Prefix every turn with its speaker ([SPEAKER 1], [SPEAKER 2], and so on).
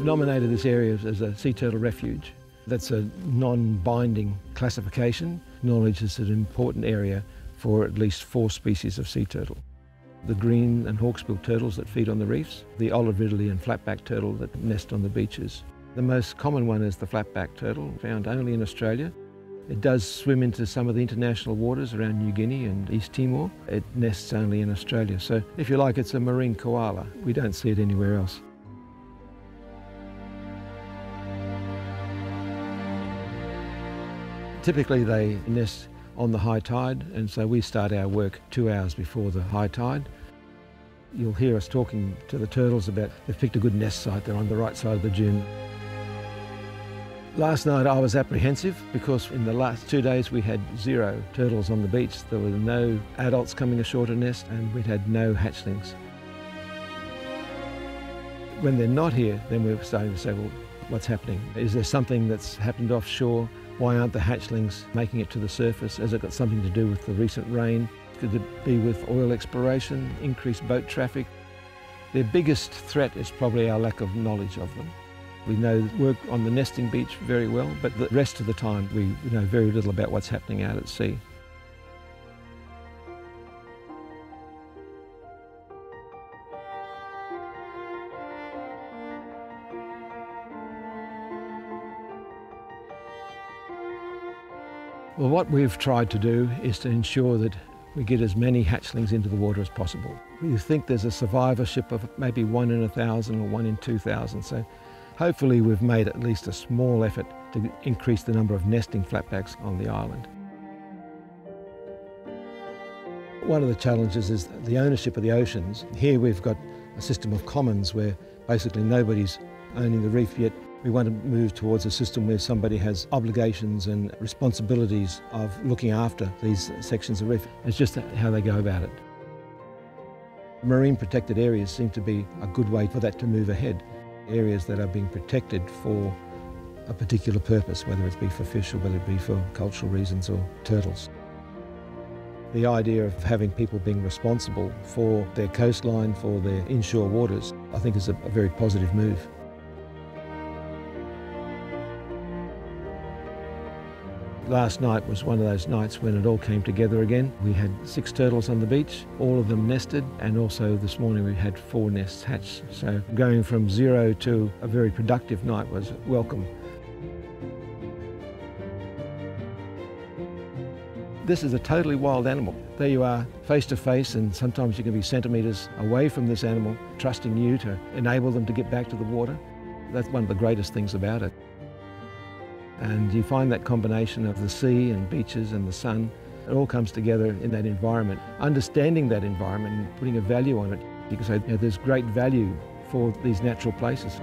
[SPEAKER 1] I've nominated this area as a sea turtle refuge. That's a non-binding classification. Knowledge is an important area for at least four species of sea turtle. The green and hawksbill turtles that feed on the reefs, the olive ridley and flatback turtle that nest on the beaches. The most common one is the flatback turtle, found only in Australia. It does swim into some of the international waters around New Guinea and East Timor. It nests only in Australia, so if you like, it's a marine koala. We don't see it anywhere else. Typically they nest on the high tide and so we start our work two hours before the high tide. You'll hear us talking to the turtles about they've picked a good nest site, they're on the right side of the dune. Last night I was apprehensive because in the last two days we had zero turtles on the beach. There were no adults coming ashore to nest and we'd had no hatchlings. When they're not here, then we're starting to say, well, what's happening? Is there something that's happened offshore? Why aren't the hatchlings making it to the surface? Has it got something to do with the recent rain? Could it be with oil exploration, increased boat traffic? Their biggest threat is probably our lack of knowledge of them. We know work on the nesting beach very well, but the rest of the time we know very little about what's happening out at sea. Well, what we've tried to do is to ensure that we get as many hatchlings into the water as possible. We think there's a survivorship of maybe one in a thousand or one in two thousand, so hopefully we've made at least a small effort to increase the number of nesting flatbacks on the island. One of the challenges is the ownership of the oceans. Here we've got a system of commons where basically nobody's owning the reef yet we want to move towards a system where somebody has obligations and responsibilities of looking after these sections of reef. It's just how they go about it. Marine protected areas seem to be a good way for that to move ahead. Areas that are being protected for a particular purpose, whether it be for fish or whether it be for cultural reasons or turtles. The idea of having people being responsible for their coastline, for their inshore waters, I think is a, a very positive move. Last night was one of those nights when it all came together again. We had six turtles on the beach, all of them nested, and also this morning we had four nests hatched. So going from zero to a very productive night was welcome. This is a totally wild animal. There you are, face to face, and sometimes you can be centimetres away from this animal, trusting you to enable them to get back to the water. That's one of the greatest things about it. And you find that combination of the sea and beaches and the sun, it all comes together in that environment. Understanding that environment and putting a value on it, because there's great value for these natural places.